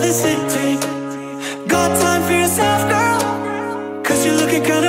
the city. Got time for yourself, girl? Cause you're looking kinda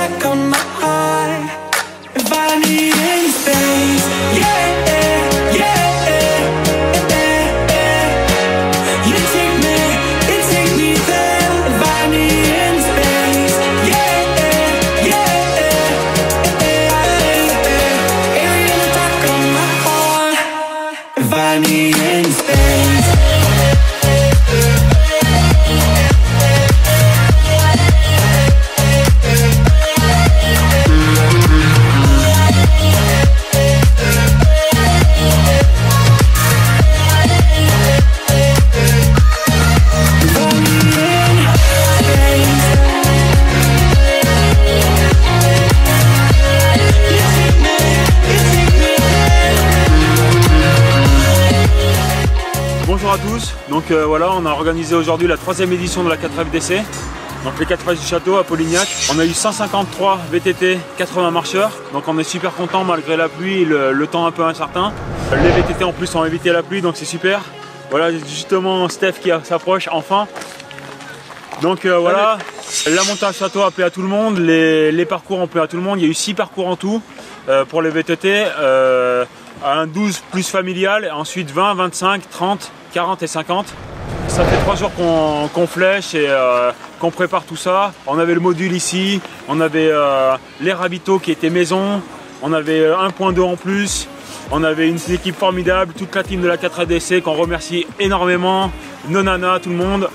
Attack on my heart. If I need in space, yeah, yeah, yeah, yeah. You take me, you take me there. I need in space, yeah, yeah, yeah. On my heart. À tous, donc euh, voilà on a organisé aujourd'hui la troisième édition de la 4FDC donc les 4 du château à Polignac. On a eu 153 VTT, 80 marcheurs, donc on est super content malgré la pluie, le, le temps un peu incertain. Les VTT en plus ont évité la pluie donc c'est super. Voilà justement Steph qui s'approche enfin. Donc euh, voilà, la montée à château a plu à tout le monde, les, les parcours ont plu à tout le monde, il y a eu 6 parcours en tout euh, pour les VTT, un 12 plus familial, ensuite 20, 25, 30, 40 et 50. Ça fait 3 jours qu'on flèche et euh, qu'on prépare tout ça. On avait le module ici, on avait euh, les ravitaux qui étaient maison, on avait euh, un point d'eau en plus, on avait une équipe formidable, toute la team de la 4ADC qu'on remercie énormément, Nonana, tout le monde.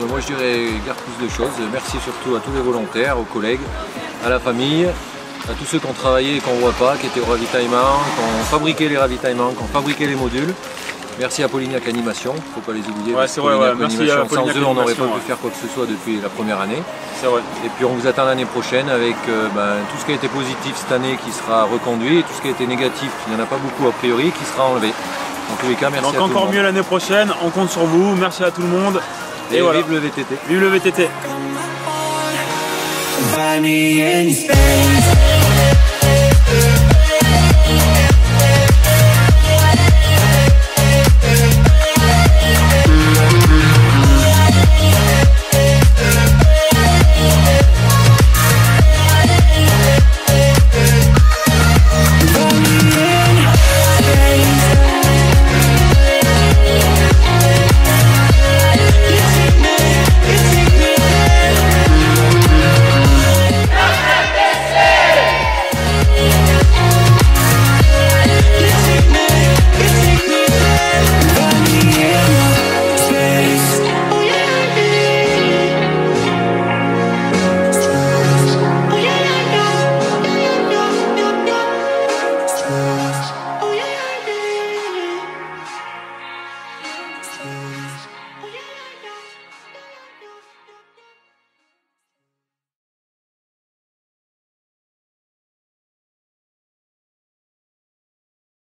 Ben, moi je dirais garde plus de choses. Merci surtout à tous les volontaires, aux collègues, à la famille, à tous ceux qui ont travaillé et qu'on ne voit pas, qui étaient au ravitaillement, qui ont fabriqué les ravitaillements, qui ont fabriqué les modules. Merci à Polignac Animation, il ne faut pas les oublier. Ouais, c'est vrai, ouais. Merci à Sans eux, on n'aurait pas pu ouais. faire quoi que ce soit depuis la première année. C'est vrai. Et puis on vous attend l'année prochaine avec euh, ben, tout ce qui a été positif cette année qui sera reconduit et tout ce qui a été négatif, il n'y en a pas beaucoup a priori, qui sera enlevé. En tous les cas, merci Donc à tout le encore monde. mieux l'année prochaine, on compte sur vous, merci à tout le monde. Et, Et voilà, vive le VTT. vive le VTT.